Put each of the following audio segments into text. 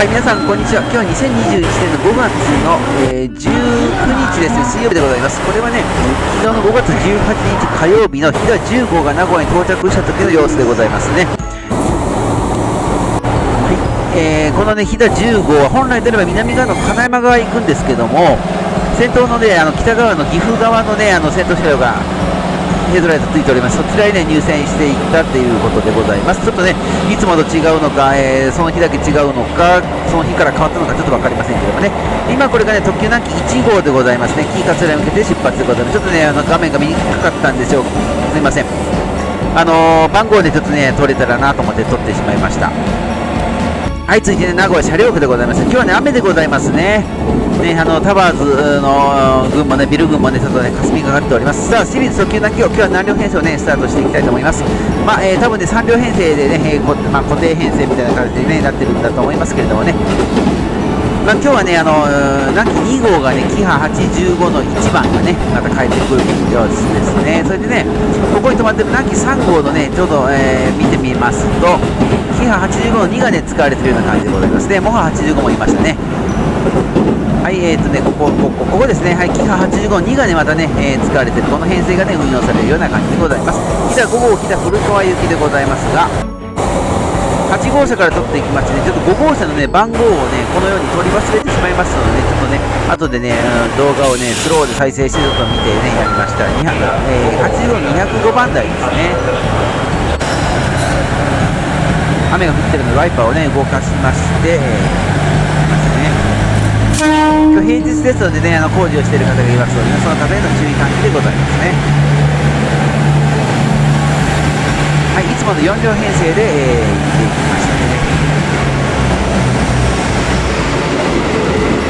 はい、皆さん、こんにちは。今日は2021年の5月の、えー、19日ですね、水曜日でございます。これはね、昨日の5月18日火曜日の飛騨10号が名古屋に到着した時の様子でございますね。はい、えー、このね、飛騨10号は本来であれば南側の金山側へ行くんですけども、先頭のね、あの北側の岐阜側のね、あの先頭車両がヘッドライトついております。そちらにね入線していったということでございます。ちょっとねいつもと違うのか、えー、その日だけ違うのかその日から変わったのかちょっと分かりませんけどもね。今これがね特急南紀1号でございますね。紀伊勝浦に向けて出発でございます。ちょっとねあの画面が見にくかったんでしょう。すいません。あのー、番号でちょっとね取れたらなと思って取ってしまいました。はい続いてね名古屋車両区でございます今日はね雨でございますねね、あのタワーズの群もね、ビル群もね、ちょっとね、霞がかっております。さあ、清水速球だけを今日は何両編成をね、スタートしていきたいと思います。まあ、えー、多分ね、3両編成でね、えーこまあ、固定編成みたいな感じでね、なってるんだと思いますけれどもね。まあ、今日はね、あの亡き2号がね、キハ85の1番がね、また帰ってくる様子ですね。それでね、ここに止まってる亡き3号のね、ちょうど、えー、見てみますと、キハ85の2がね、使われてるような感じでございますね。モハ85もいましたね。はい、えーとね、ここ、ここ、ここですね、はい、キハ85、2がね、またね、えー、使われてる、この編成がね、運用されるような感じでございます。飛騨5号、飛騨古川行きでございますが、8号車から取っていきましてね、ちょっと5号車のね、番号をね、このように取り忘れてしまいましたので、ねちょっとね、後でね、うん、動画をね、スローで再生してちょっと見てね、やりました。200えー、85、205番台ですね。雨が降ってるのでワイパーをね動かしまして、えー今日平日ですのでねあの工事をしている方がいますので、ね、その方への注意喚起でございますね。はいいつもの4両編成で、えー、行っていきましたね。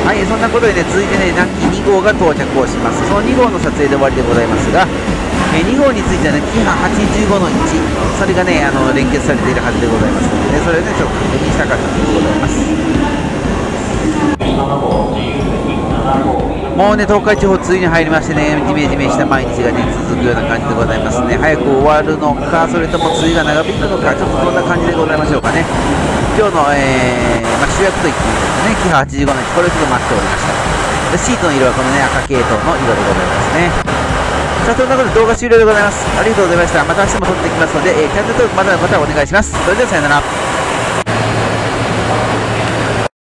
はいそんなことでね続いてね南紀2号が到着をします。その2号の撮影で終わりでございますがえ2号についてはね、キハ85の1、それがね、あの連結されているはずでございますのでね、それをね、ちょっと確認したかったところでございます。もうね、東海地方、梅雨に入りましてね、じめじめした毎日がね、続くような感じでございますね。早く終わるのか、それとも梅雨が長引くのか、ちょっとそんな感じでございましょうかね。今日の、えー、まあ、主役と言っていいですね、キハ85の日、これをちょっと待っておりました。シートの色はこのね、赤系統の色でございますね。さあ、そんなことで動画終了でございます。ありがとうございました。また明日も撮っていきますので、えー、チャンネル登録まだまたお願いします。それではさよなら。